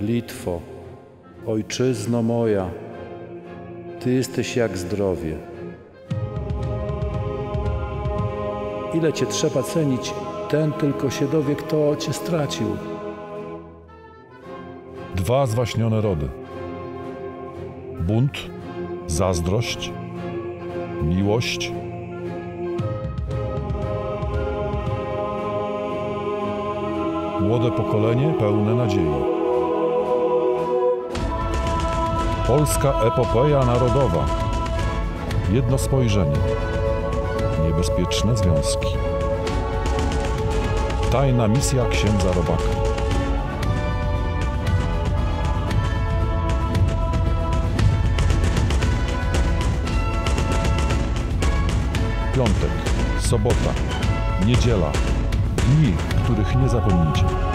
Litwo, ojczyzno moja, Ty jesteś jak zdrowie. Ile Cię trzeba cenić, ten tylko się dowie, kto Cię stracił. Dwa zwaśnione rody. Bunt, zazdrość, miłość. Młode pokolenie pełne nadziei. Polska epopeja narodowa. Jedno spojrzenie. Niebezpieczne związki. Tajna misja księdza Robaka. Piątek, sobota, niedziela. Dni, których nie zapomnicie.